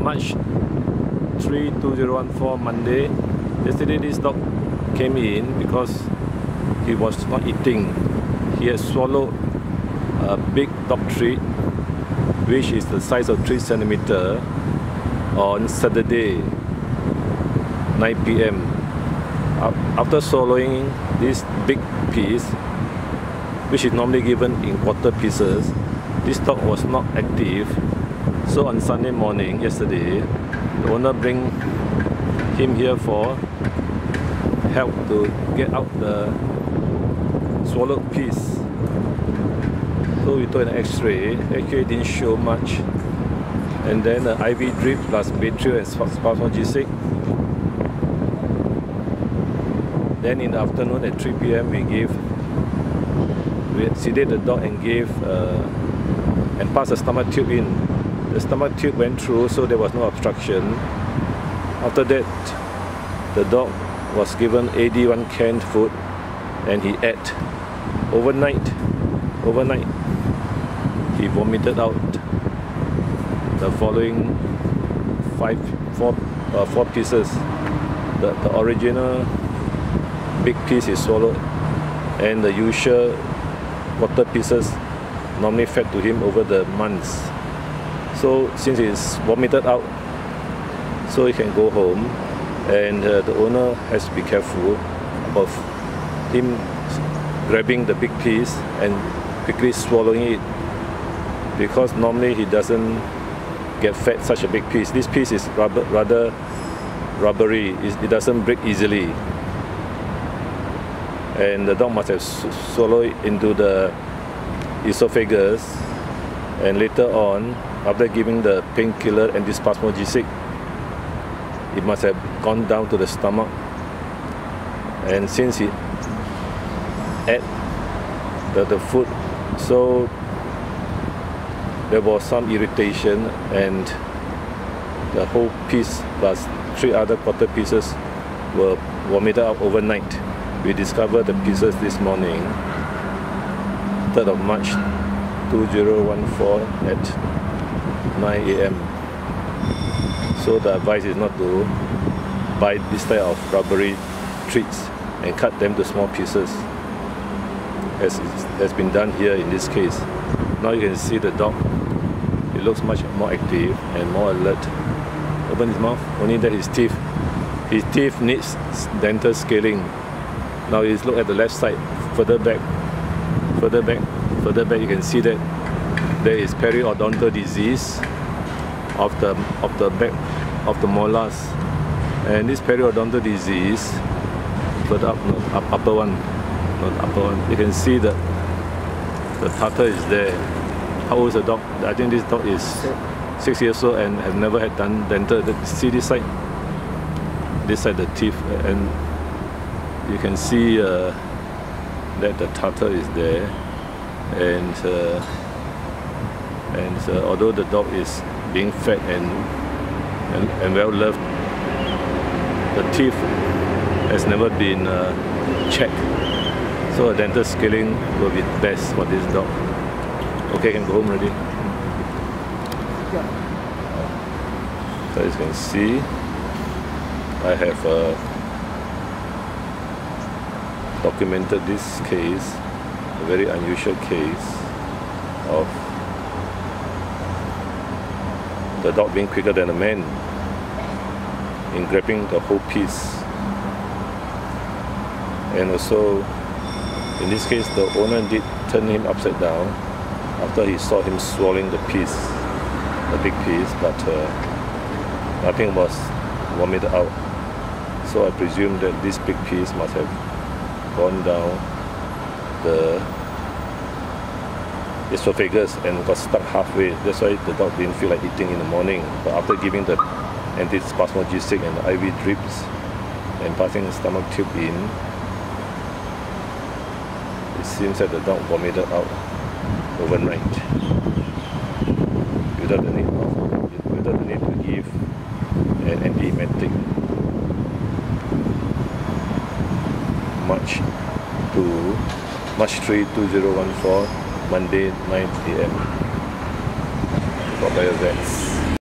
March 3, 2014, Monday. Yesterday this dog came in because he was not eating. He has swallowed a big dog treat, which is the size of 3 centimeter, on Saturday, 9 p.m. After swallowing this big piece, which is normally given in quarter pieces, this dog was not active. So on Sunday morning, yesterday, the owner bring him here for help to get out the swallowed piece. So we took an x-ray, x-ray didn't show much. And then the IV drip plus Baytril and Spasmogesic. Then in the afternoon at 3 p.m. we gave, we sedated the dog and gave, uh, and passed the stomach tube in. The stomach tube went through so there was no obstruction. After that, the dog was given AD1 canned food and he ate. Overnight, overnight, he vomited out the following five, four, uh, four pieces. The, the original big piece is swallowed and the usual quarter pieces normally fed to him over the months. So since he's vomited out, so he can go home and uh, the owner has to be careful of him grabbing the big piece and quickly swallowing it because normally he doesn't get fed such a big piece. This piece is rubber, rather rubbery, it doesn't break easily. And the dog must have swallowed it into the esophagus and later on, after giving the painkiller and this spasmogesic, it must have gone down to the stomach. And since he ate the, the food, so there was some irritation and the whole piece plus three other quarter pieces were vomited out overnight. We discovered the pieces this morning, 3rd of March 2014 at 9 a.m. So the advice is not to buy this type of rubbery treats and cut them to small pieces as has been done here in this case. Now you can see the dog it looks much more active and more alert. Open his mouth, only that his teeth. His teeth needs dental scaling. Now you look at the left side, further back, further back, further back, you can see that there is periodontal disease of the of the back of the molars. And this periodontal disease, further up, up upper one, not upper one, you can see that the tartar is there how old is the dog? I think this dog is six years old and has never had done dental. See this side? This side the teeth and you can see uh, that the tartar is there and uh, and uh, although the dog is being fed and, and, and well loved, the teeth has never been uh, checked. So a dental scaling will be best for this dog. Okay, can go home already. Yeah. So as you can see, I have uh, documented this case, a very unusual case of the dog being quicker than the man in grabbing the whole piece. And also, in this case, the owner did turn him upside down after he saw him swallowing the piece, the big piece, but uh, nothing was vomited out. So I presume that this big piece must have gone down the esophagus and got stuck halfway. That's why the dog didn't feel like eating in the morning. But after giving the antispasmogesic and the IV drips and passing the stomach tube in, it seems that the dog vomited out overnight without the need of, without the need to give an antiemetic March to March 3 2014 Monday 9 p.m. Toa Payoh Vets.